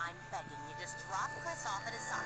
I'm begging you, just drop Chris off at his side.